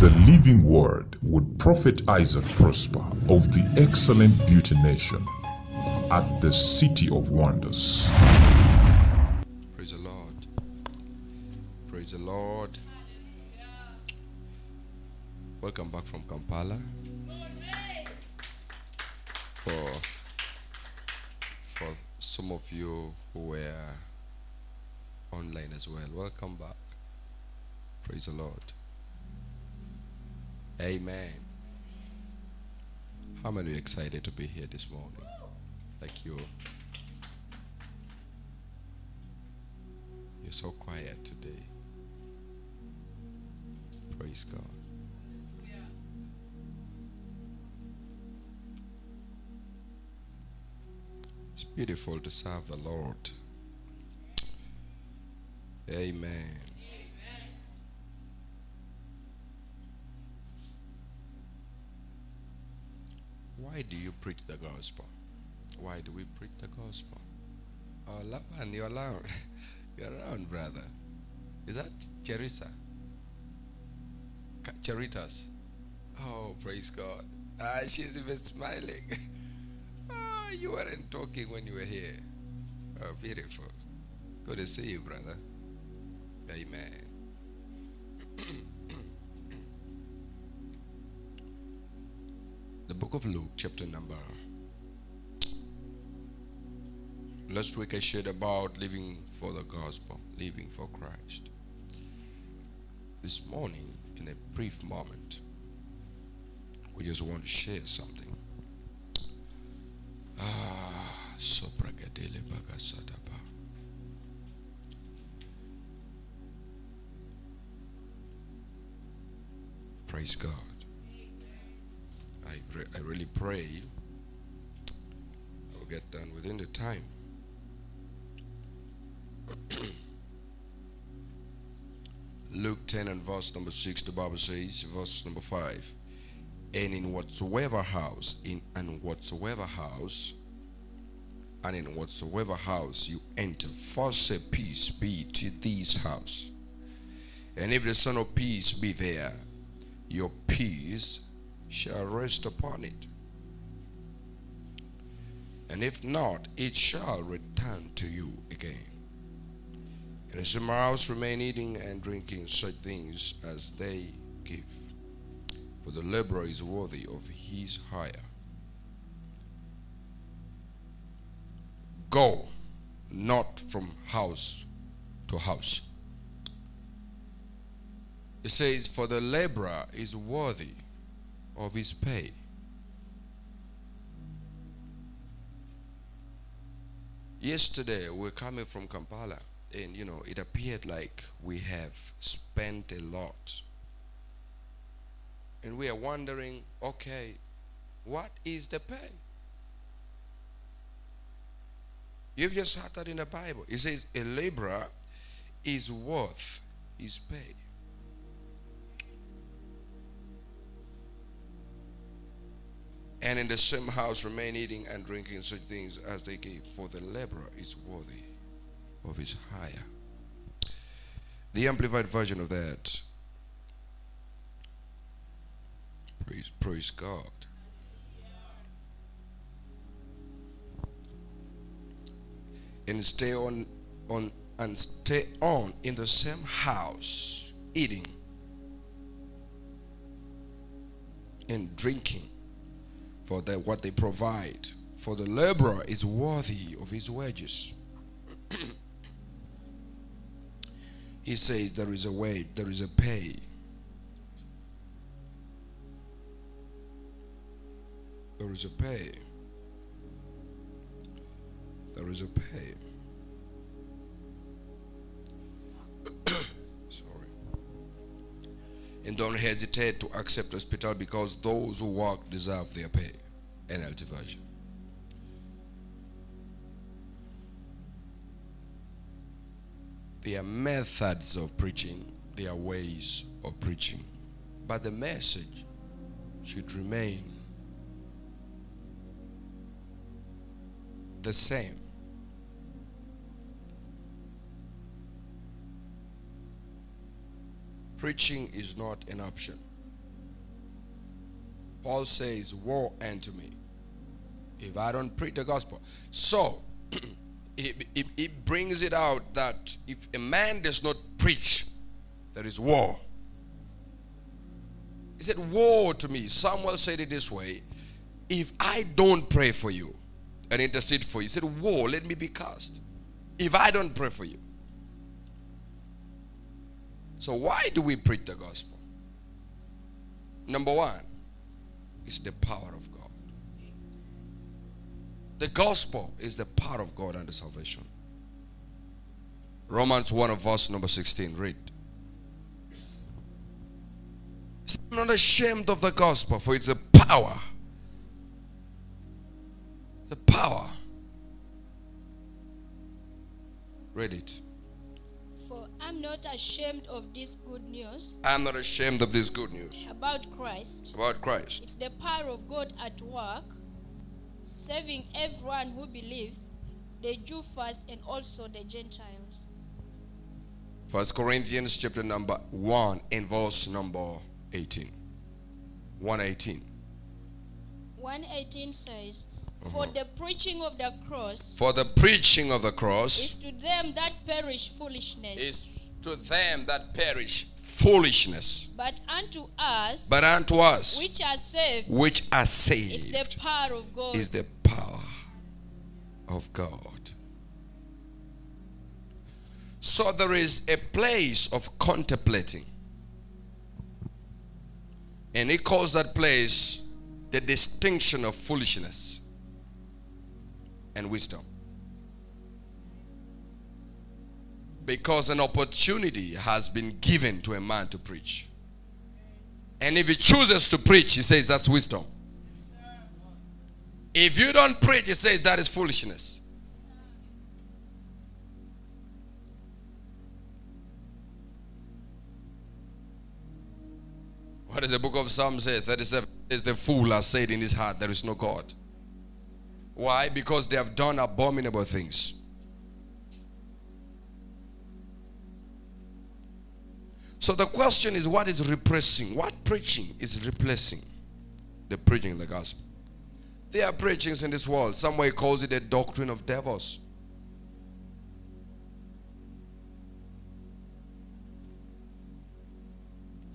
The Living Word would Prophet Isaac Prosper of the Excellent Beauty Nation at the City of Wonders. Praise the Lord. Praise the Lord. Welcome back from Kampala. For for some of you who were online as well, welcome back. Praise the Lord. Amen. How many are excited to be here this morning? Like you. You're so quiet today. Praise God. It's beautiful to serve the Lord. Amen. Why do you preach the gospel? Why do we preach the gospel? Oh, Laban, you're around. You're around, brother. Is that Charissa? Ca- Charitas? Oh, praise God. Ah, she's even smiling. Ah, you weren't talking when you were here. Oh, beautiful. Good to see you, brother. Amen. the book of Luke, chapter number. Last week I shared about living for the gospel, living for Christ. This morning, in a brief moment, we just want to share something. Ah. Praise God. I, re- I really pray I will get done within the time. Luke 10 and verse number 6, the Bible says, verse number 5. And in whatsoever house, in and whatsoever house, and in whatsoever house you enter, first say, Peace be to this house. And if the Son of Peace be there, your peace shall rest upon it. And if not, it shall return to you again. And the house remain eating and drinking such things as they give. For the laborer is worthy of his hire. Go not from house to house. It says, For the laborer is worthy of his pay. Yesterday, we're coming from Kampala, and you know, it appeared like we have spent a lot. And we are wondering, okay, what is the pay? You've just heard that in the Bible. It says, A laborer is worth his pay. And in the same house remain eating and drinking such things as they gave, for the laborer is worthy of his hire. The amplified version of that. Praise, praise God. And stay on on and stay on in the same house, eating and drinking for the, what they provide. For the laborer is worthy of his wages. he says there is a wage, there is a pay. There is a pay. There is a pay. And don't hesitate to accept hospital because those who work deserve their pay. NLT version. There are methods of preaching, there are ways of preaching. But the message should remain the same. Preaching is not an option. Paul says, Woe unto me if I don't preach the gospel. So, it, it, it brings it out that if a man does not preach, there is war. He said, Woe to me. Samuel said it this way If I don't pray for you and intercede for you, he said, Woe, let me be cast. If I don't pray for you. So, why do we preach the gospel? Number one is the power of God. The gospel is the power of God unto salvation. Romans 1 of verse number 16. Read. I'm not ashamed of the gospel, for it's the power. The power. Read it. I'm not ashamed of this good news I'm not ashamed of this good news about Christ. about Christ. It's the power of God at work, saving everyone who believes, the Jew first and also the Gentiles. First Corinthians chapter number 1 and verse number 18. 118. 118 says, uh-huh. For the preaching of the cross For the preaching of the cross. is to them that perish foolishness, is to them that perish foolishness, but unto us but unto us which are saved, which are saved the power of God. is the power of God. So there is a place of contemplating. And he calls that place the distinction of foolishness and wisdom. Because an opportunity has been given to a man to preach. And if he chooses to preach, he says that's wisdom. If you don't preach, he says that is foolishness. What does the book of Psalms say? 37 is the fool has said in his heart, There is no God. Why? Because they have done abominable things. So the question is what is repressing? What preaching is replacing the preaching of the gospel? There are preachings in this world. Some way calls it a doctrine of devils.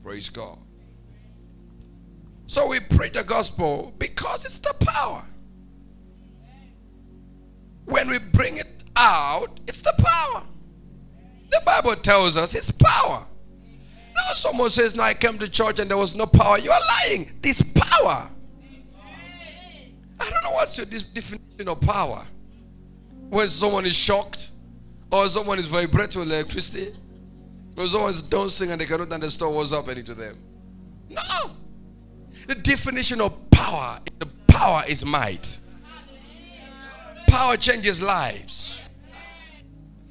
Praise God. So we preach the gospel because it's the power. When we bring it out, it's the power. The Bible tells us it's power. Now someone says, No, I came to church and there was no power. You are lying. This power. I don't know what's your definition of power. When someone is shocked, or someone is vibrating with electricity, or someone's dancing and they cannot understand what's happening to them. No. The definition of power, the power is might. Power changes lives.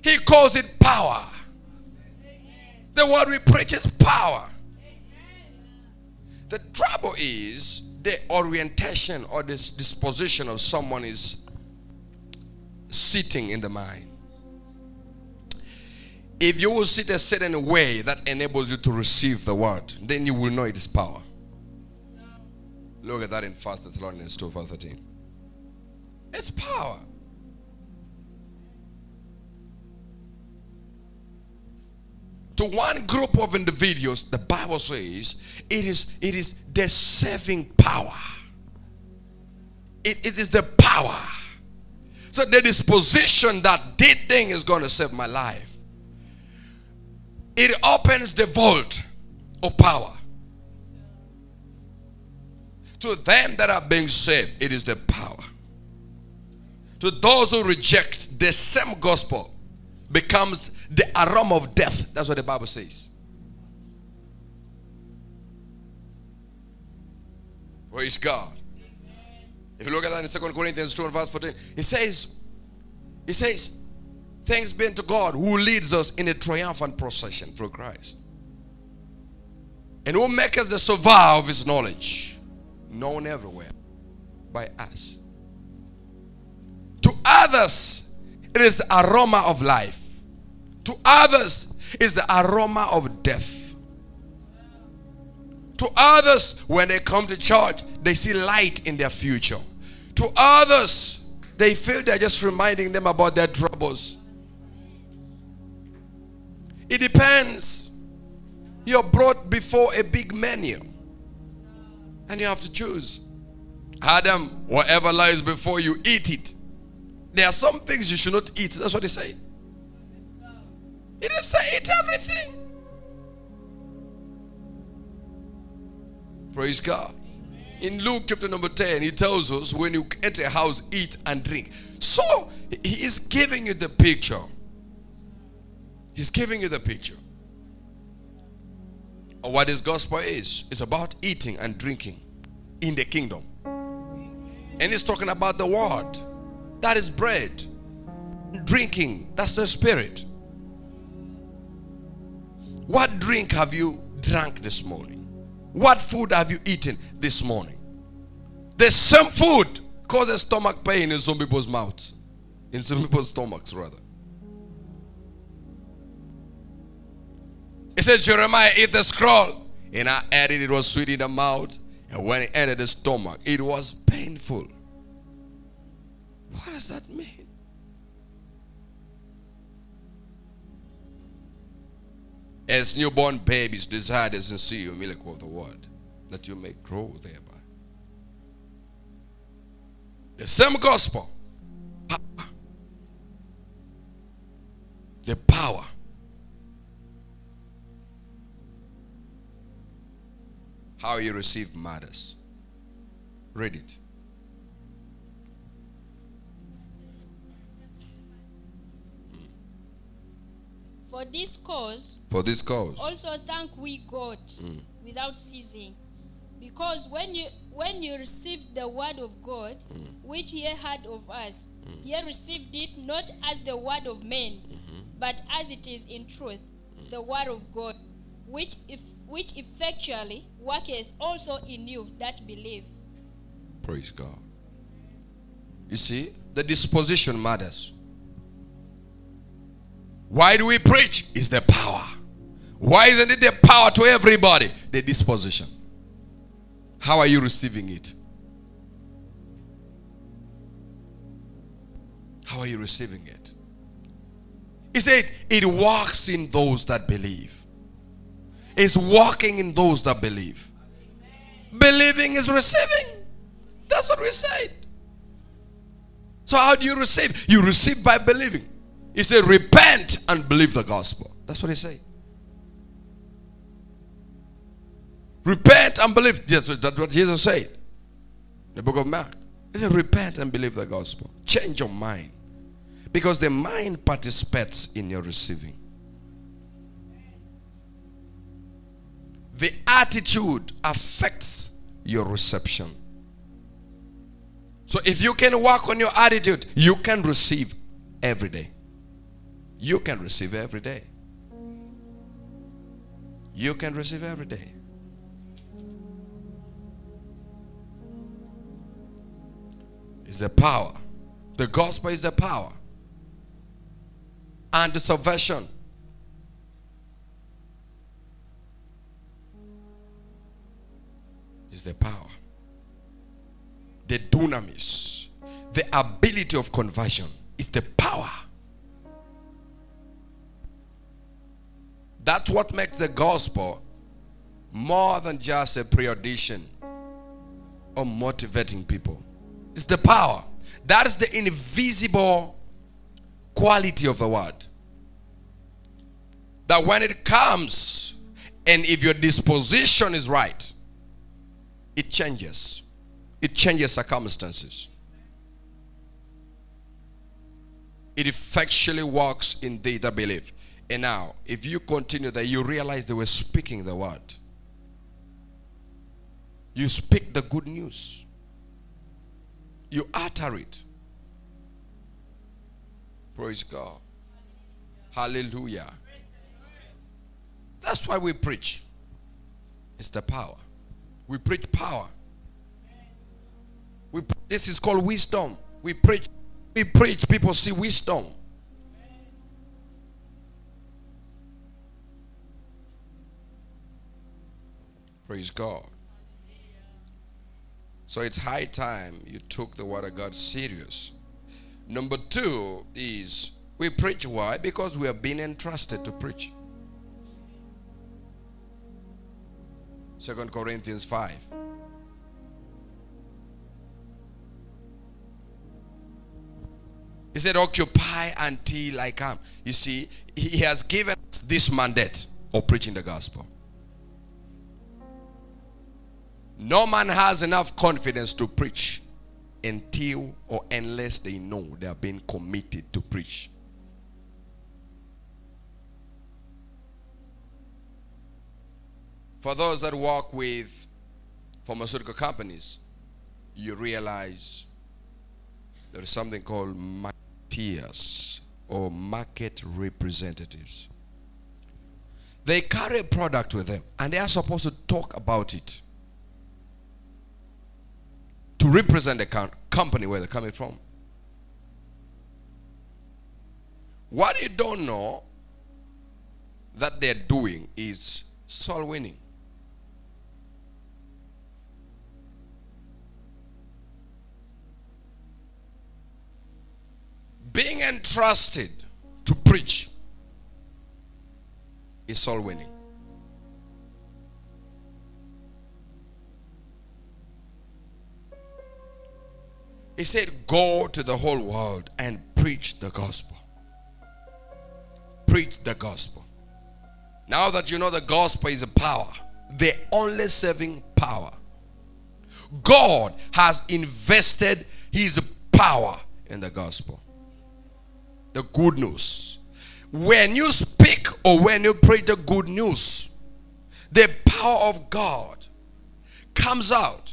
He calls it power. The word we preach is power. The trouble is the orientation or this disposition of someone is sitting in the mind. If you will sit a certain way that enables you to receive the word, then you will know it is power. Look at that in 1 Thessalonians 2 verse 13. It's power. To one group of individuals, the Bible says it is it is the saving power. It, it is the power. So the disposition that this thing is going to save my life. It opens the vault of power. To them that are being saved, it is the power. To those who reject the same gospel, becomes the aroma of death. That's what the Bible says. Praise God. If you look at that in 2 Corinthians 2 and verse 14, it says, he says, Thanks be to God who leads us in a triumphant procession through Christ. And who maketh the survival of his knowledge known everywhere by us. To others, it is the aroma of life. To others, is the aroma of death. To others, when they come to church, they see light in their future. To others, they feel they're just reminding them about their troubles. It depends. You're brought before a big menu, and you have to choose. Adam, whatever lies before you, eat it. There are some things you should not eat. That's what he said. He didn't say eat everything. Praise God. In Luke chapter number 10, he tells us when you enter a house, eat and drink. So he is giving you the picture. He's giving you the picture of what this gospel is. It's about eating and drinking in the kingdom. And he's talking about the word. That is bread. Drinking, that's the spirit. What drink have you drank this morning? What food have you eaten this morning? The same food causes stomach pain in some people's mouths, in some people's stomachs, rather. He said, Jeremiah, eat the scroll. And I added it was sweet in the mouth. And when it entered the stomach, it was painful. What does that mean? As newborn babies desire the sincere milk of the word, that you may grow thereby. The same gospel, the power. How you receive matters. Read it. For this cause, For this cause. also thank we God mm. without ceasing. Because when you when you received the word of God, mm. which ye heard of us, mm. ye received it not as the word of men, mm-hmm. but as it is in truth, the word of God, which if which effectually worketh also in you that believe. Praise God. You see, the disposition matters. Why do we preach? Is the power. Why isn't it the power to everybody? The disposition. How are you receiving it? How are you receiving it? He said, It works in those that believe. It's walking in those that believe. Believing is receiving. That's what we said. So, how do you receive? You receive by believing. He said, Repent and believe the gospel. That's what he said. Repent and believe. That's what- Jesus said. The book of Mark. He said, Repent and believe the gospel. Change your mind. Because the mind participates in your receiving. The attitude affects your reception. So if you can work on your attitude, you can receive every day. You can receive every day. You can receive every day. It's the power. The gospel is the power. And the salvation. Is the power. The dunamis. The ability of conversion is the power. That's what makes the gospel more than just a pre-audition or motivating people. It's the power. That is the invisible quality of the word. That when it comes, and if your disposition is right, it changes. It changes circumstances. It effectually works in they that believe. And now, if you continue that, you realize they were speaking the word. You speak the good news. You utter it. Praise God. Hallelujah. That's why we preach. It's the power. We preach power. We, this is called wisdom. We preach. We preach. People see wisdom. Praise God. So it's high time you took the word of God serious. Number two is we preach why? Because we have been entrusted to preach. Second Corinthians 5. He said, Occupy until I come. You see, he has given us this mandate of preaching the gospel. No man has enough confidence to preach until or unless they know they are being committed to preach. For those that work with pharmaceutical companies, you realize there is something called marketeers or market representatives. They carry a product with them and they are supposed to talk about it represent the company where they're coming from. What you don't know that they're doing is soul winning. Being entrusted to preach is soul winning. He said, Go to the whole world and preach the gospel. Preach the gospel. Now that you know the gospel is a power, the only saving power. God has invested his power in the gospel. The good news. When you speak or when you preach the good news, the power of God comes out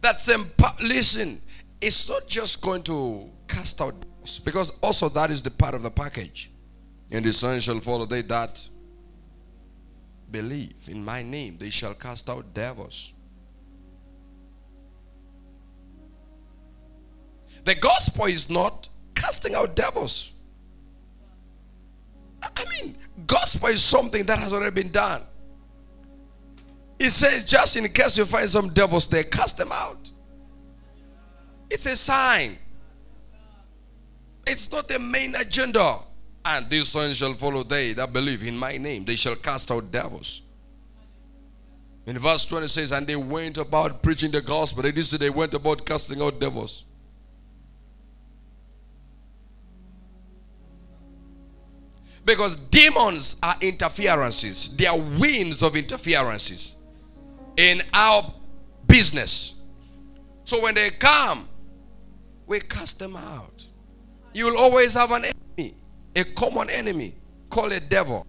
that same, listen, it's not just going to cast out because also that is the part of the package. And the son shall follow they that believe in my name, they shall cast out devils. The gospel is not casting out devils. I mean, gospel is something that has already been done. He says, just in case you find some devils there, cast them out. It's a sign. It's not the main agenda. And this sign shall follow they that believe in my name. They shall cast out devils. In verse 20 says, And they went about preaching the gospel. Did say they went about casting out devils. Because demons are interferences. They are winds of interferences in our business. So when they come, we cast them out. You will always have an enemy, a common enemy called a devil.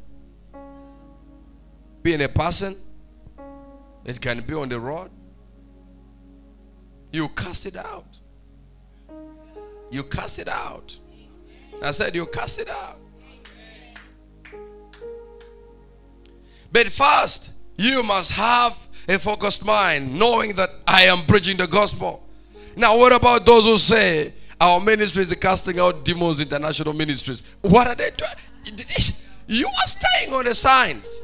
Being a person, it can be on the road. You cast it out. You cast it out. I said, You cast it out. But first, you must have a focused mind, knowing that I am preaching the gospel. Now, what about those who say our ministry is casting out demons, international ministries? What are they doing? You are staying on the signs.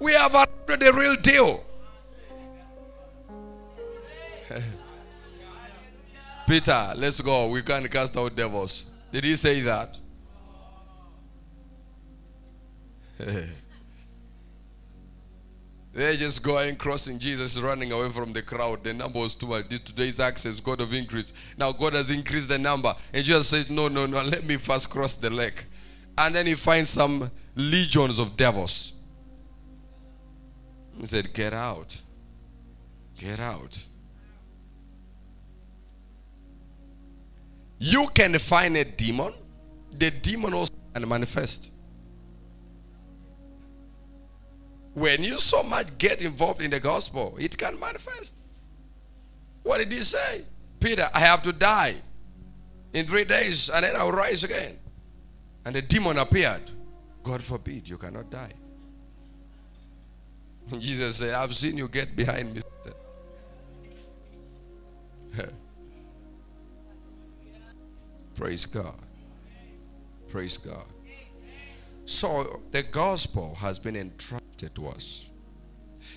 We have the real deal. Peter, let's go. We can cast out devils. Did he say that? They're just going, crossing. Jesus running away from the crowd. The number was too much. Today's access, God of increase. Now God has increased the number. And Jesus said, No, no, no, let me first cross the lake. And then he finds some legions of devils. He said, Get out. Get out. You can find a demon, the demon also can manifest. When you so much get involved in the gospel, it can manifest. What did he say? Peter, I have to die in three days and then I'll rise again. And the demon appeared. God forbid, you cannot die. Jesus said, I've seen you get behind me. Praise God. Praise God. So the gospel has been entrusted to us.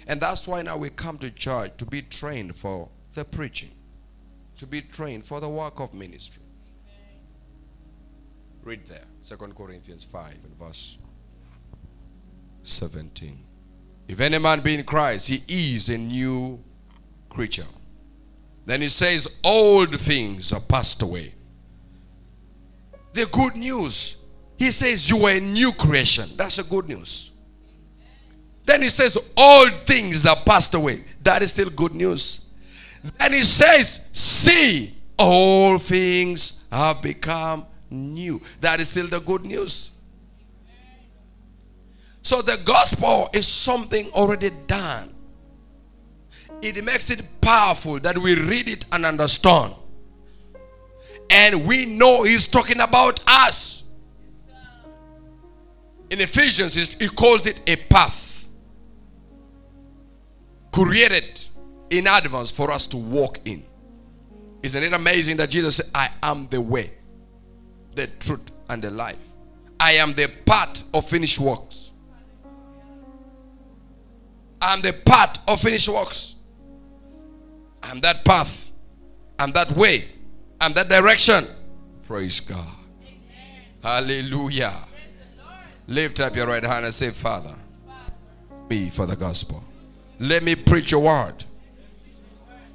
And that's why now we come to church to be trained for the preaching, to be trained for the work of ministry. Read there, 2 Corinthians 5 and verse 17. If any man be in Christ, he is a new creature. Then he says, Old things are passed away. The good news. He says, You are a new creation. That's a good news. Then he says, All things are passed away. That is still good news. Then he says, See, all things have become new. That is still the good news. So the gospel is something already done. It makes it powerful that we read it and understand. And we know he's talking about us. In Ephesians, he calls it a path created in advance for us to walk in. Isn't it amazing that Jesus said, I am the way, the truth, and the life? I am the path of finished works. I'm the path of finished works. I'm that path. I'm that way. I'm that direction. Praise God. Amen. Hallelujah. Lift up your right hand and say, Father, me for the gospel. Let me preach your word.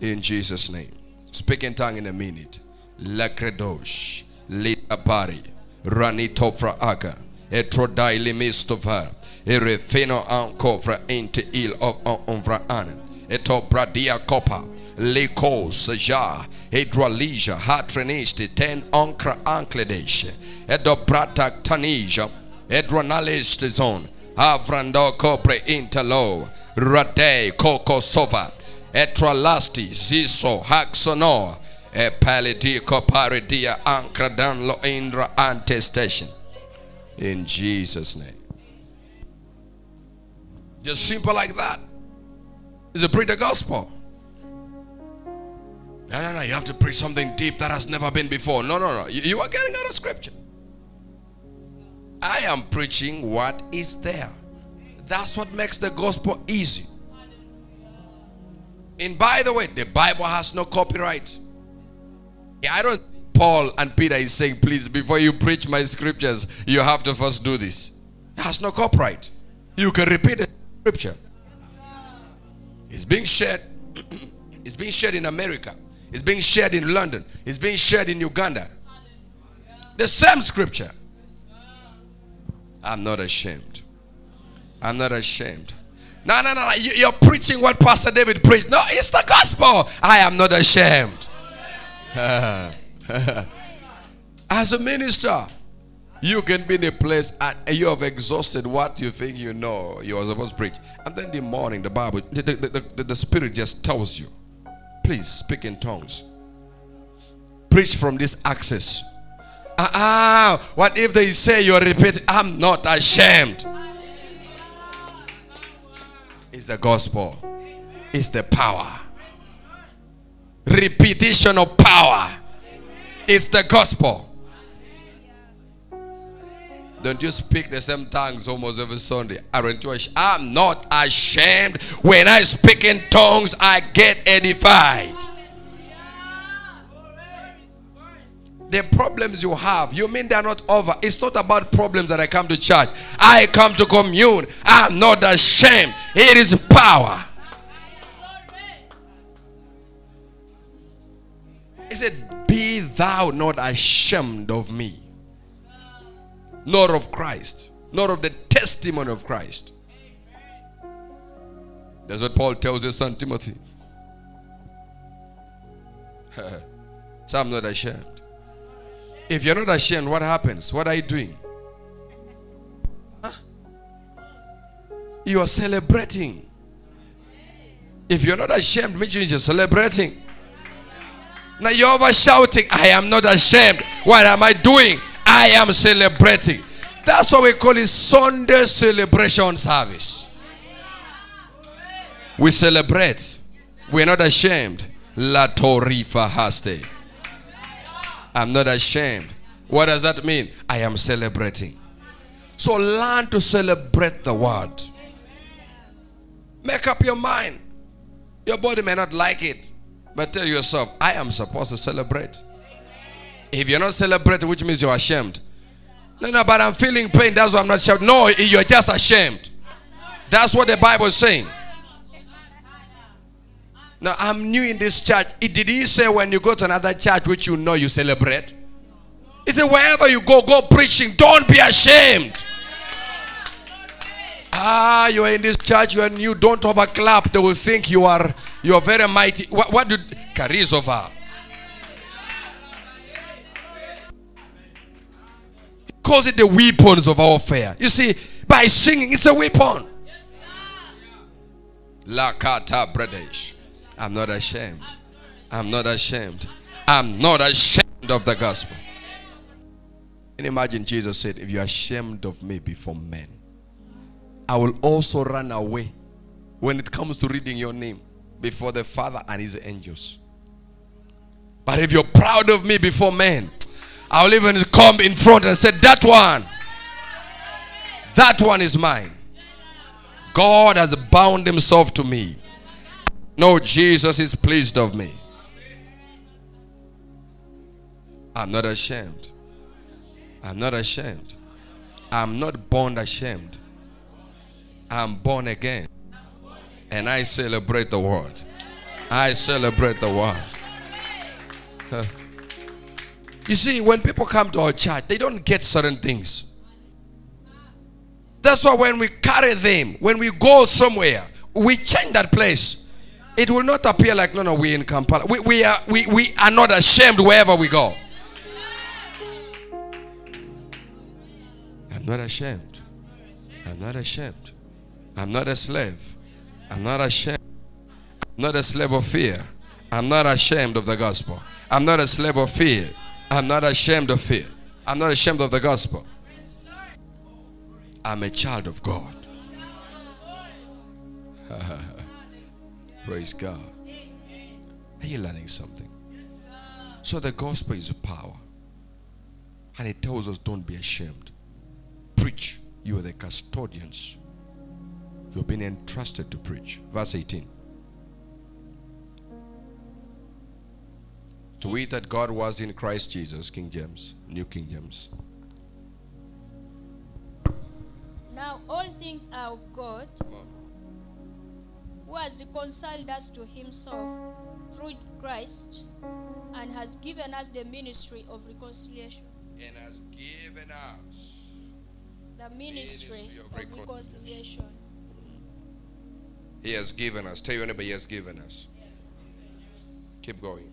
In Jesus' name. Speak in tongue in a minute. Lakredosh. Litapari. Ranitofra aga. Etrodai limistofar. Erefeno ankofra inte il of onvra an. Eto bradia kopa. Liko saja. Hydrolija hatreniste ten ankra ankledesh. Edo bratak tanija. Edronalist zone. Avrando copre intelo. Rade kokosova. Etralasti ziso haxono. E palidi paridia ankra dan lo indra antestation. In Jesus' name. Just simple like that. It's a preach the gospel. No, no, no. You have to preach something deep that has never been before. No, no, no. You, you are getting out of scripture. I am preaching what is there. That's what makes the gospel easy. And by the way, the Bible has no copyright. Yeah, I don't Paul and Peter is saying, please, before you preach my scriptures, you have to first do this. It has no copyright. You can repeat the scripture. It's being shared. it's being shared in America. It's being shared in London. It's being shared in Uganda. The same scripture. I'm not ashamed. I'm not ashamed. No, no, no. You're preaching what Pastor David preached. No, it's the gospel. I am not ashamed. As a minister, you can be in a place and you have exhausted what you think you know you are supposed to preach. And then the morning, the Bible, the, the, the, the Spirit just tells you, please speak in tongues. Preach from this access. Ah, ah, what if they say you're repeating? I'm not ashamed. It's the gospel, it's the power. Repetition of power. It's the gospel. Don't you speak the same tongues almost every Sunday? Aren't you ashamed? I'm not ashamed. When I speak in tongues, I get edified. The problems you have, you mean they're not over. It's not about problems that I come to church. I come to commune. I'm not ashamed. It is power. He said, Be thou not ashamed of me nor of Christ, nor of the testimony of Christ. That's what Paul tells his son Timothy. so I'm not ashamed. If you're not ashamed, what happens? What are you doing? Huh? You are celebrating. If you're not ashamed, means you're celebrating. Now you're over shouting, I am not ashamed. What am I doing? I am celebrating. That's what we call it Sunday celebration service. We celebrate. We're not ashamed. La Torifa Haste. I'm not ashamed. What does that mean? I am celebrating. So learn to celebrate the word. Make up your mind. Your body may not like it, but tell yourself, I am supposed to celebrate. If you're not celebrating, which means you're ashamed. No, no, but I'm feeling pain. That's why I'm not shouting. No, you're just ashamed. That's what the Bible is saying. Now, I'm new in this church. It, did he say when you go to another church which you know you celebrate? He said, wherever you go, go preaching. Don't be ashamed. Ah, you are in this church, you are new. Don't overclap. They will think you are you are very mighty. What, what did Karizova? Calls it the weapons of warfare. You see, by singing, it's a weapon. La Lakata Pradesh. I'm not ashamed. I'm not ashamed. I'm not ashamed of the gospel. And imagine Jesus said, If you're ashamed of me before men, I will also run away when it comes to reading your name before the Father and his angels. But if you're proud of me before men, I will even come in front and say, That one, that one is mine. God has bound himself to me. No, Jesus is pleased of me. I'm not ashamed. I'm not ashamed. I'm not born ashamed. I'm born again. And I celebrate the word. I celebrate the word. You see, when people come to our church, they don't get certain things. That's why when we carry them, when we go somewhere, we change that place. It will not appear like, no, no, we're in Kampala. We, we, are, we, we are not ashamed wherever we go. I'm not ashamed. I'm not ashamed. I'm not a slave. I'm not ashamed. I'm not a slave of fear. I'm not ashamed of the gospel. I'm not a slave of fear. I'm not ashamed of fear. I'm not ashamed of the gospel. I'm a child of God. Praise God. Are you learning something? So the gospel is a power. And it tells us don't be ashamed. Preach. You are the custodians. You've been entrusted to preach. Verse 18. To wit that God was in Christ Jesus, King James, New King James. Now all things are of God, who has reconciled us to himself through Christ and has given us the ministry of reconciliation. And has given us. The ministry, Ministry of of, reconciliation. reconciliation. He has given us. Tell your neighbor, He has given us. Keep going.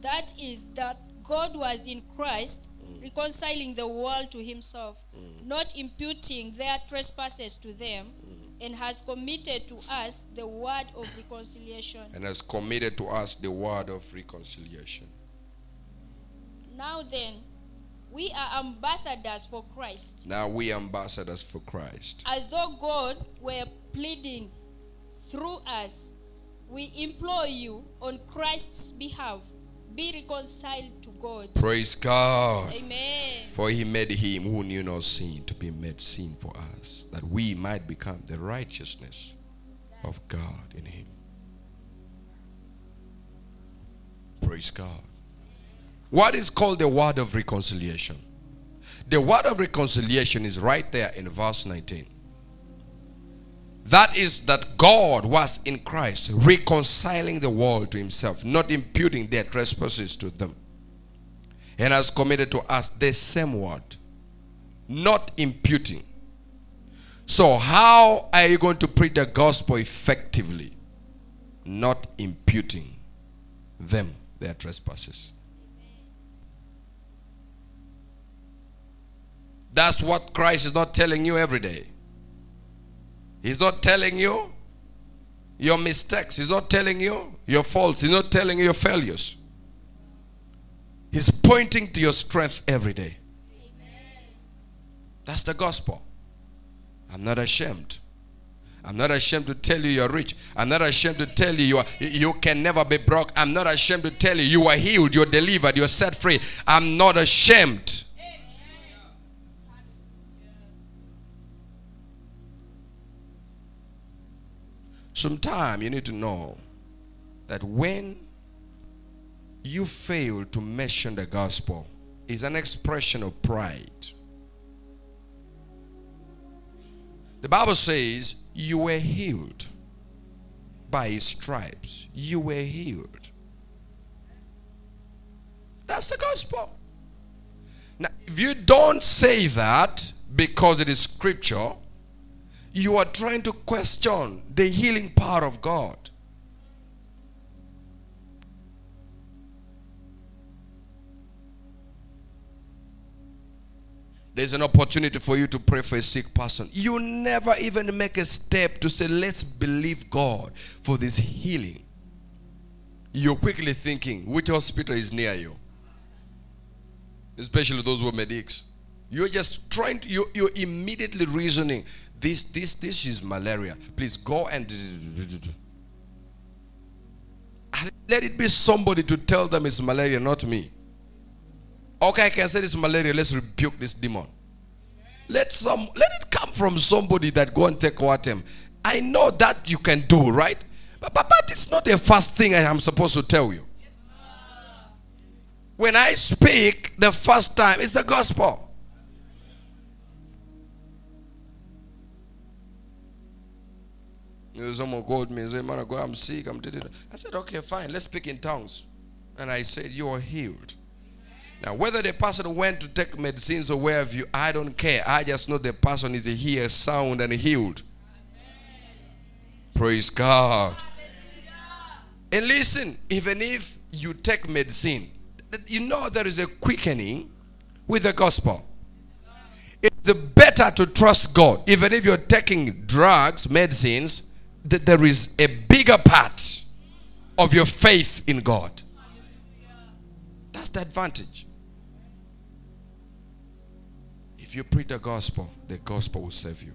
That is, that God was in Christ, mm. reconciling the world to himself, mm. not imputing their trespasses to them, and has committed to us the word of reconciliation. And has committed to us the word of reconciliation. Now then, we are ambassadors for Christ, Now we ambassadors for Christ. as though God were pleading through us. We implore you on Christ's behalf, be reconciled to God. Praise God. Amen. For he made him who knew no sin to be made sin for us, that we might become the righteousness of God in him. Praise God. What is called the word of reconciliation? The word of reconciliation is right there in verse 19. That is that God was in Christ reconciling the world to himself, not imputing their trespasses to them and has committed to us the same word, not imputing. So, how are you going to preach the gospel effectively? Not imputing them their trespasses. That's what Christ is not telling you every day. He's not telling you your mistakes. He's not telling you your faults. He's not telling you your failures. He's pointing to your strength every day. That's the gospel. I'm not ashamed. I'm not ashamed to tell you you're rich. I'm not ashamed to tell you you, are, you can never be broke. I'm not ashamed to tell you you are healed, you're delivered, you're set free. I'm not ashamed. Sometime you need to know that when you fail to mention the gospel is an expression of pride. The Bible says you were healed by his stripes. You were healed. That's the gospel. Now, if you don't say that because it is scripture, you are trying to question the healing power of God. There's an opportunity for you to pray for a sick person. You never even make a step to say, Let's believe God for this healing. You're quickly thinking, Which hospital is near you? Especially those who are medics. You're just trying to, you're, you're immediately reasoning, This, this, this is malaria. Please go and. Let it be somebody to tell them it's malaria, not me. Okay, I can say this malaria. Let's rebuke this demon. Let some let it come from somebody that go and take water. I know that you can do, right? But, but, but it's not the first thing I am supposed to tell you. When I speak the first time, it's the gospel. Someone called me and said, Man, I'm sick. I'm I said, Okay, fine. Let's speak in tongues. And I said, You are healed. Now, whether the person went to take medicines or wherever you, I don't care. I just know the person is here, sound, and healed. Praise God. And listen, even if you take medicine, you know there is a quickening with the gospel. It's better to trust God. Even if you're taking drugs, medicines, that there is a bigger part of your faith in God. That's the advantage. If you preach the gospel, the gospel will save you.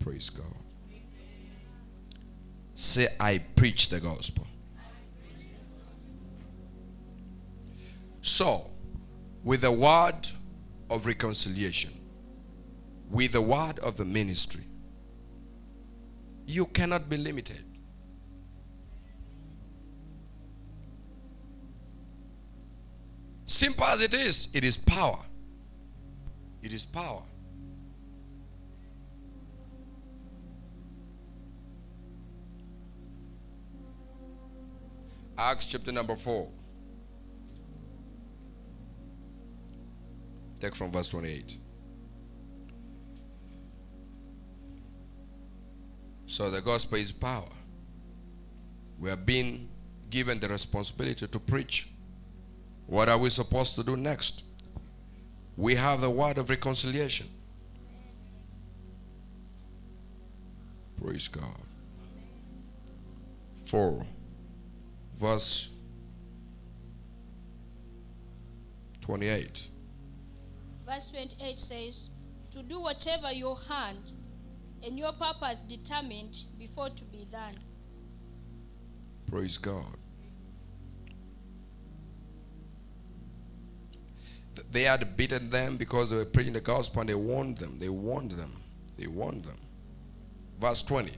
Praise God. Say, I preach the gospel. So, with the word of reconciliation, with the word of the ministry, you cannot be limited. Simple as it is, it is power. It is power. Acts chapter number 4. Take from verse 28. So the gospel is power. We are being given the responsibility to preach what are we supposed to do next? We have the word of reconciliation. Praise God. 4 verse 28. Verse 28 says, To do whatever your hand and your purpose determined before to be done. Praise God. They had beaten them because they were preaching the gospel and they warned them. They warned them. They warned them. Verse 20.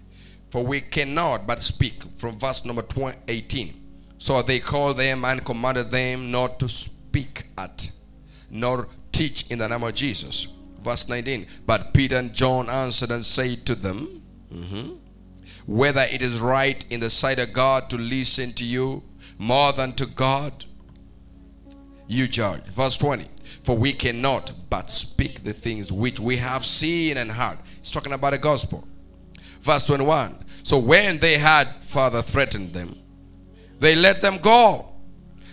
For we cannot but speak from verse number 18. So they called them and commanded them not to speak at, nor teach in the name of Jesus. Verse 19. But Peter and John answered and said to them, mm-hmm, Whether it is right in the sight of God to listen to you more than to God, you judge. Verse 20. For we cannot but speak the things which we have seen and heard. He's talking about the gospel. Verse 21. So when they had further threatened them, they let them go,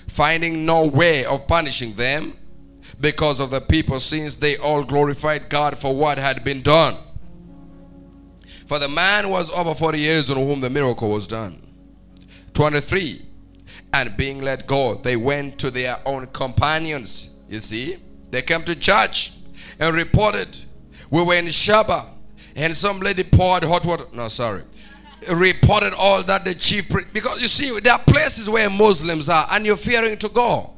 finding no way of punishing them because of the people, since they all glorified God for what had been done. For the man was over 40 years on whom the miracle was done. 23. And being let go, they went to their own companions you see, they came to church and reported we were in Shaba and some lady poured hot water. No, sorry. Reported all that the chief because you see there are places where Muslims are and you're fearing to go.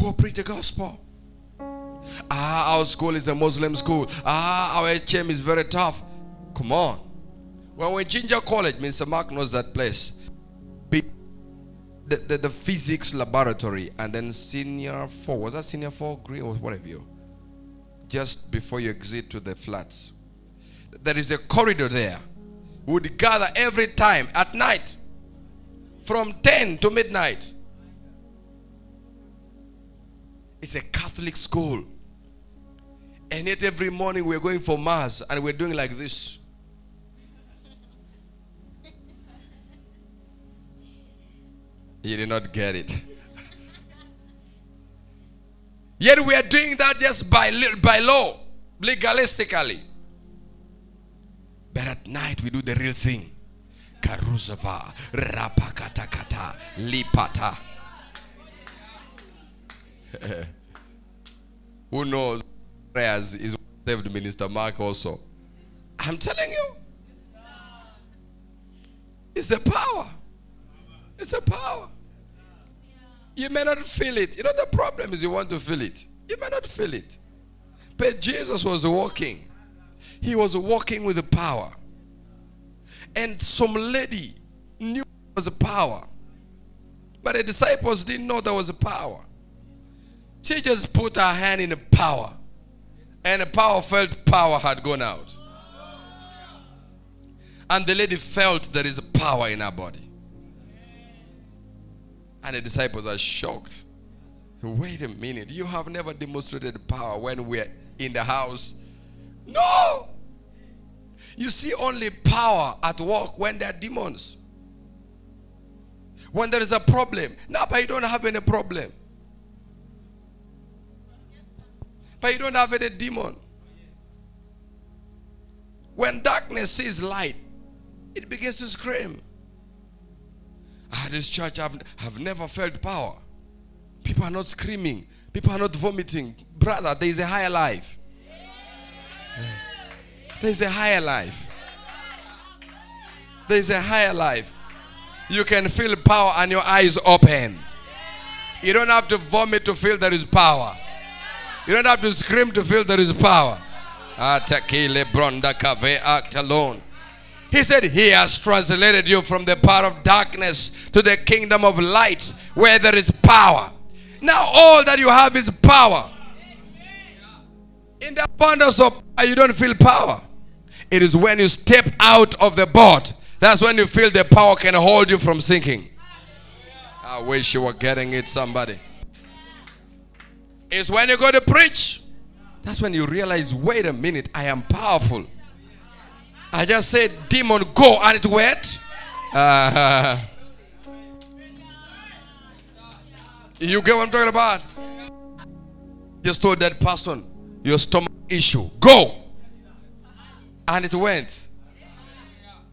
Go preach the gospel. Ah, our school is a Muslim school. Ah, our HM is very tough. Come on. When we Jinja College, Mr. Mark knows that place. Be the, the, the physics laboratory and then senior four. Was that senior four? Green or whatever you. Just before you exit to the flats. There is a corridor there. Would gather every time at night from 10 to midnight. It's a Catholic school. And yet every morning we're going for Mass and we're doing like this. You did not get it. Yet we are doing that just by, by law, legalistically. But at night we do the real thing. Karuzava, rapakatakata, lipata. Who knows? Prayers is saved Minister Mark also. I'm telling you. It's the power. It's a power. You may not feel it. You know, the problem is you want to feel it. You may not feel it. But Jesus was walking. He was walking with the power. And some lady knew there was a power. But the disciples didn't know there was a power. She just put her hand in the power. And the power felt power had gone out. And the lady felt there is a power in her body. And the disciples are shocked. Wait a minute, you have never demonstrated power when we're in the house. No! You see only power at work when there are demons. When there is a problem. Now, but you don't have any problem. But you don't have any demon. When darkness sees light, it begins to scream. Ah, this church I've, I've never felt power. People are not screaming. People are not vomiting. Brother, there is a higher life. There is a higher life. There is a higher life. You can feel power and your eyes open. You don't have to vomit to feel there is power. You don't have to scream to feel there is power. Act alone. He said, He has translated you from the power of darkness to the kingdom of light where there is power. Now, all that you have is power. In the abundance of power, you don't feel power. It is when you step out of the boat that's when you feel the power can hold you from sinking. I wish you were getting it, somebody. It's when you go to preach. That's when you realize, wait a minute, I am powerful. I just said, demon, go, and it went. Uh, you get what I'm talking about? Just told that person, your stomach issue, go. And it went.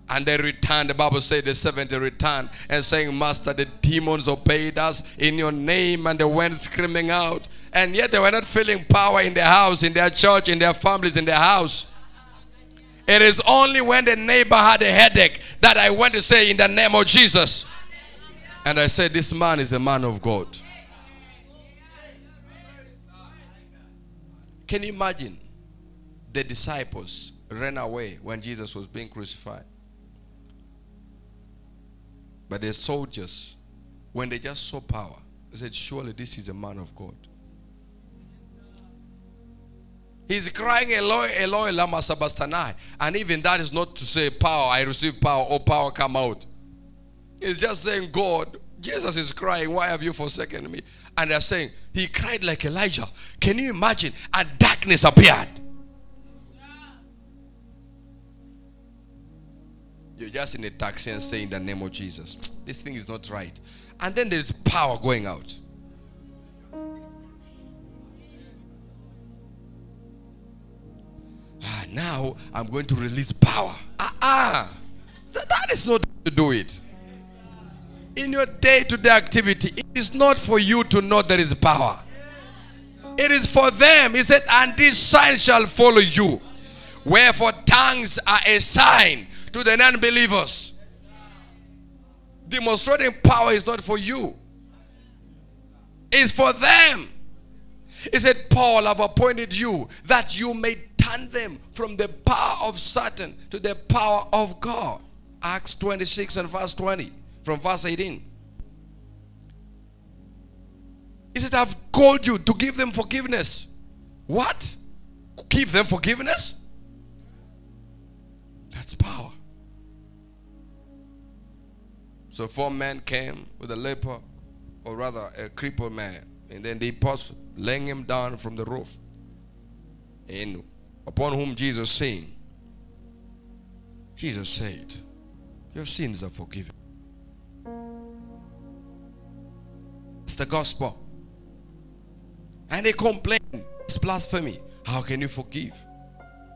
And they returned. The Bible said the 70 returned and saying, Master, the demons obeyed us in your name. And they went screaming out. And yet they were not feeling power in their house, in their church, in their families, in their house. It is only when the neighbor had a headache that I went to say, In the name of Jesus. And I said, This man is a man of God. Can you imagine? The disciples ran away when Jesus was being crucified. But the soldiers, when they just saw power, they said, Surely this is a man of God. He's crying, Eloi, Eloi, lama sabachthani. And even that is not to say power, I receive power, or power come out. He's just saying, God, Jesus is crying, why have you forsaken me? And they're saying, he cried like Elijah. Can you imagine? And darkness appeared. You're just in a taxi and saying the name of Jesus. This thing is not right. And then there's power going out. Ah, now I'm going to release power. Ah, ah. Th- that is not to do it. In your day to day activity, it is not for you to know there is power. It is for them. He said, and this sign shall follow you. Wherefore, tongues are a sign to the non believers. Demonstrating power is not for you, it's for them. He said, Paul, I've appointed you that you may turn them from the power of Satan to the power of God. Acts 26 and verse 20, from verse 18. He said, I've called you to give them forgiveness. What? Give them forgiveness? That's power. So four men came with a leper, or rather a crippled man, and then the apostle laying him down from the roof. And upon whom Jesus saying, Jesus said, Your sins are forgiven. It's the gospel. And they complain, It's blasphemy. How can you forgive?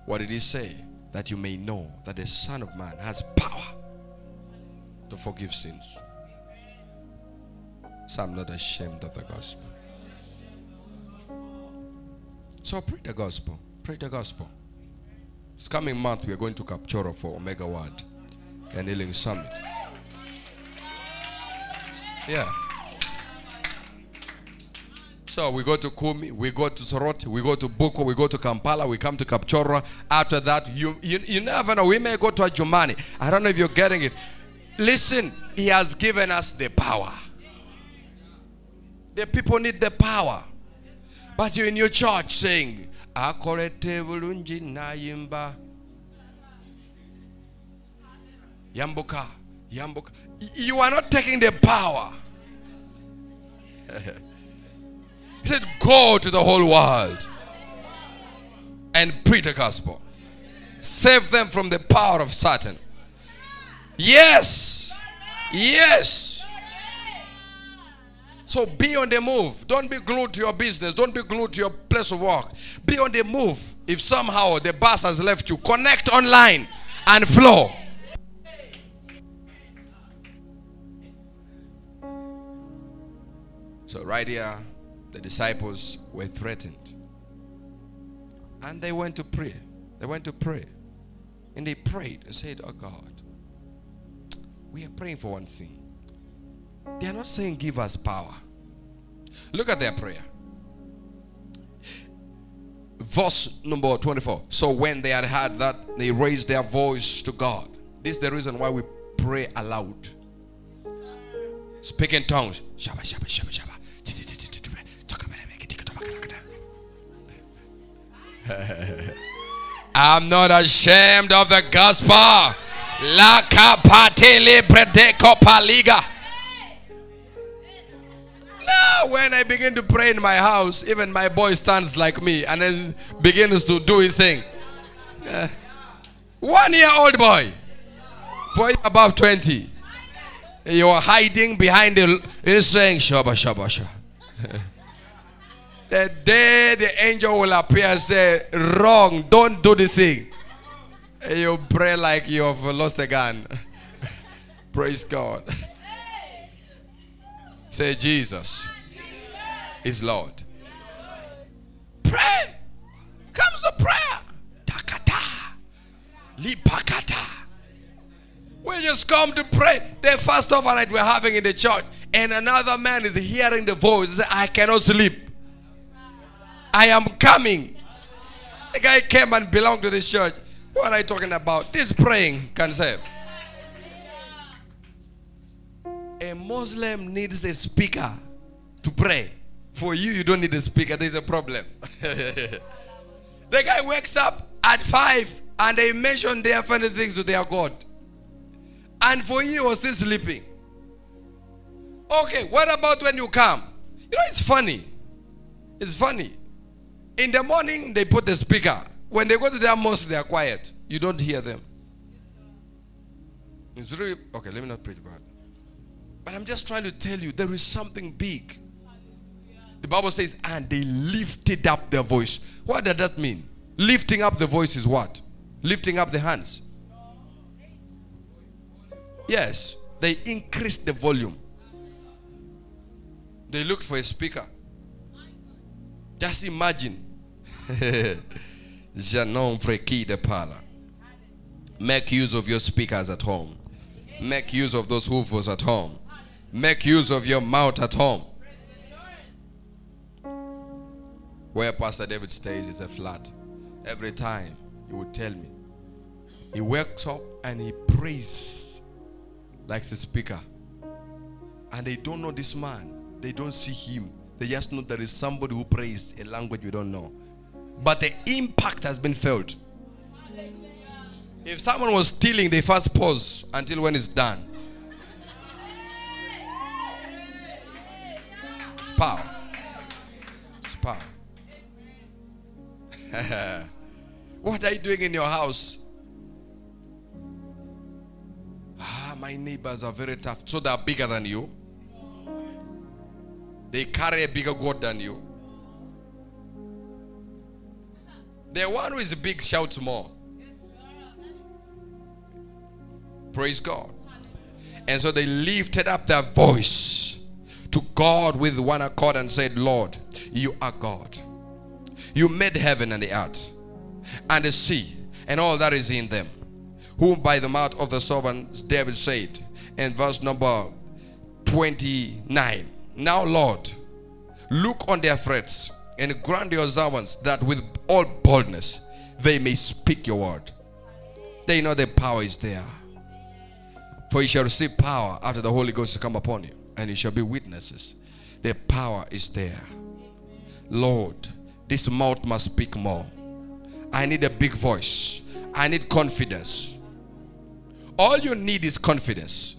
What did he say? That you may know that the Son of Man has power to forgive sins. So I'm not ashamed of the gospel. So pray the gospel. Pray the gospel. This coming month we are going to Kapchorwa for Omega Word and Healing Summit. Yeah. So we go to Kumi, we go to Soroti, we go to Buko, we go to Kampala, we come to Kapchorwa. After that, you, you, you never know. We may go to Adjumani. I don't know if you're getting it. Listen, He has given us the power. The people need the power. But you're in your church saying, akolete bulungi nayimba yambuka yambuka. You are not taking the power. He said go to the whole world and preach the gospel. Save them from the power of satan. Yes. Yes so be on the move. Don't be glued to your business. Don't be glued to your place of work. Be on the move. If somehow the bus has left you, connect online and flow. So, right here, the disciples were threatened. And they went to pray. They went to pray. And they prayed and said, Oh God, we are praying for one thing. They are not saying, Give us power. Look at their prayer. Verse number 24. So when they had heard that, they raised their voice to God. This is the reason why we pray aloud. Speak in tongues. Shaba, shaba, shaba, shaba. I'm not ashamed of the gospel. La capatele predeco paliga. Now, when I begin to pray in my house, even my boy stands like me and then begins to do his thing. Uh, one year old boy, you above 20, you are hiding behind the, he's saying, Shaba, Shaba, Shaba. the day the angel will appear and say, Wrong, don't do the thing. You pray like you have lost a gun. Praise God. Say, Jesus is Lord. Pray. Comes the prayer. Takata. Lipakata. We just come to pray. The first overnight we're having in the church, and another man is hearing the voice. Say, I cannot sleep. I am coming. The guy came and belonged to this church. What are you talking about? This praying can save. A Muslim needs a speaker to pray. For you, you don't need a speaker. There's a problem. the guy wakes up at five and they mention their funny things to their God. And for you, he was still sleeping. Okay, what about when you come? You know, it's funny. It's funny. In the morning, they put the speaker. When they go to their mosque, they are quiet. You don't hear them. It's really okay. Let me not preach it. But I'm just trying to tell you there is something big. The Bible says, and they lifted up their voice. What does that mean? Lifting up the voice is what? Lifting up the hands. Yes, they increased the volume. They looked for a speaker. Just imagine. Freki. Make use of your speakers at home. Make use of those hoovers at home. Make use of your mouth at home. Where Pastor David stays is a flat. Every time he would tell me, he wakes up and he prays like the speaker. And they don't know this man. They don't see him. They just know there is somebody who prays a language we don't know. But the impact has been felt. If someone was stealing, they first pause until when it's done. It's power. It's power. what are you doing in your house? Ah, my neighbors are very tough. So they are bigger than you. They carry a bigger God than you. The one who is big shouts more. Praise God. And so they lifted up their voice to God with one accord and said, Lord, you are God. You made heaven and the earth and the sea and all that is in them. Whom by the mouth of the servants David said in verse number 29 Now, Lord, look on their threats and grant your servants that with all boldness they may speak your word. They know the power is there. For you shall receive power after the Holy Ghost has come upon you, and you shall be witnesses. The power is there. Lord, this mouth must speak more. I need a big voice. I need confidence. All you need is confidence.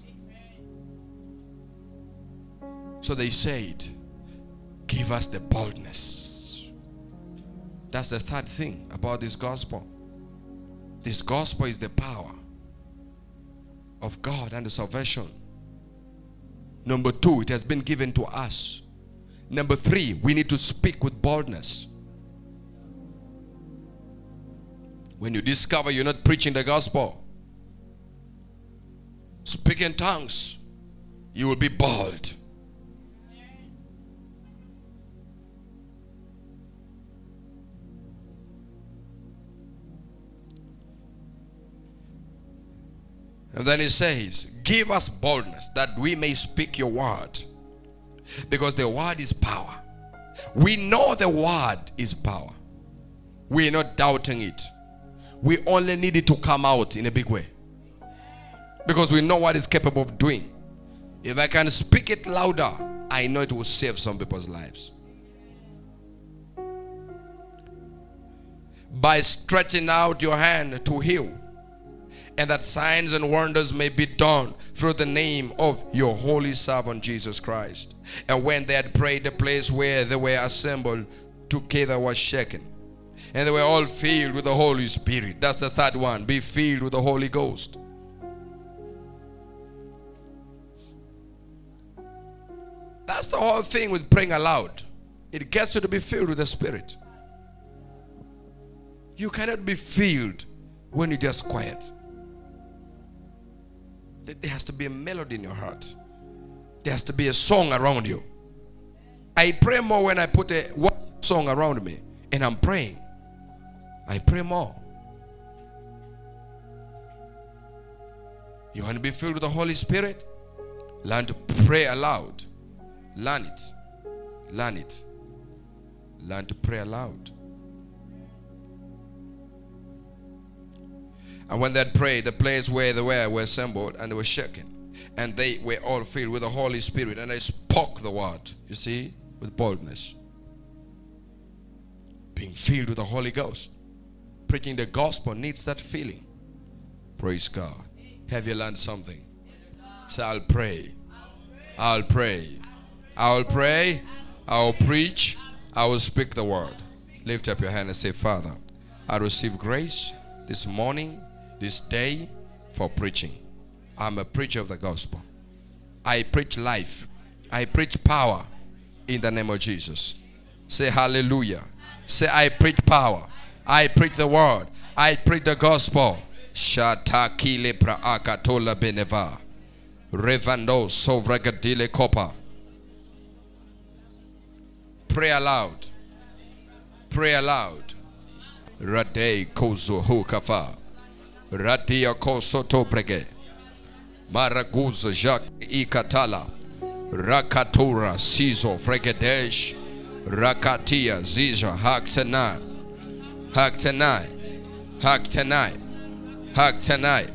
So they said, Give us the boldness. That's the third thing about this gospel. This gospel is the power of God and the salvation. Number two, it has been given to us. Number three, we need to speak with boldness. When you discover you're not preaching the gospel, speak in tongues, you will be bold. And then he says, Give us boldness that we may speak your word. Because the word is power. We know the word is power. We're not doubting it. We only need it to come out in a big way. Because we know what it's capable of doing. If I can speak it louder, I know it will save some people's lives. By stretching out your hand to heal, and that signs and wonders may be done through the name of your holy servant Jesus Christ. And when they had prayed, the place where they were assembled together was shaken. And they were all filled with the Holy Spirit. That's the third one. Be filled with the Holy Ghost. That's the whole thing with praying aloud. It gets you to be filled with the Spirit. You cannot be filled when you're just quiet. There has to be a melody in your heart. There has to be a song around you. I pray more when I put a song around me and I'm praying. I pray more. You want to be filled with the Holy Spirit? Learn to pray aloud. Learn it. Learn it. Learn to pray aloud. And when they had prayed, the place where they were were assembled and they were shaken. And they were all filled with the Holy Spirit and they spoke the word, you see, with boldness. Being filled with the Holy Ghost. Preaching the gospel needs that feeling. Praise God. Have you learned something? Say, I'll pray. I'll pray. I'll pray. I'll preach. I will speak the word. Lift up your hand and say, Father, I receive grace this morning this day for preaching. I'm a preacher of the gospel. I preach life. I preach power in the name of Jesus. Say hallelujah. Say I preach power. I preach the word. I preach the gospel. Shatakile praakatola beneva. Revando sovragadile kopa. Pray aloud. Pray aloud. Rade kozo hukafa. Ratia kosoto brege. Maraguza Jacques Ikatala. Rakatura Sizo Fregedesh. Rakatia Zija Haktanai. Haktanai. Haktanai. Haktanai.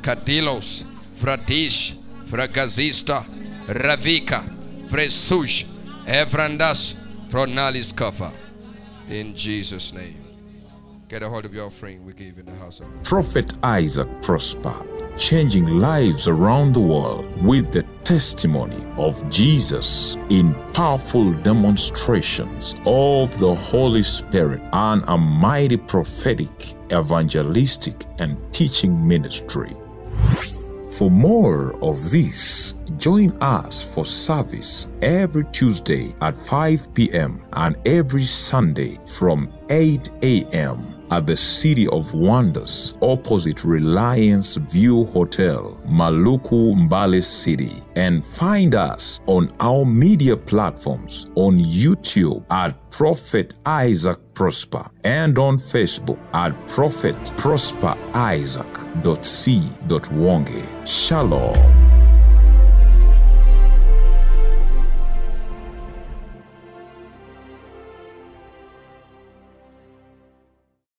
Kadilos Fradish Fragazista. Ravika Fresush. Evrandas Pronalis Kafa in Jesus name get a hold of your offering we give in the house of God. Prophet Isaac Prosper, changing lives around the world with the testimony of Jesus in powerful demonstrations of the Holy Spirit and a mighty prophetic, evangelistic, and teaching ministry. For more of this, join us for service every Tuesday at 5 p.m. and every Sunday from 8 a.m. at the City of Wonders opposite Reliance View Hotel, Maluku Mbale City. And find us on our media platforms on YouTube at Prophet Isaac Prosper and on Facebook at Prophet Prosper Isaac.c.wonge. Shalom.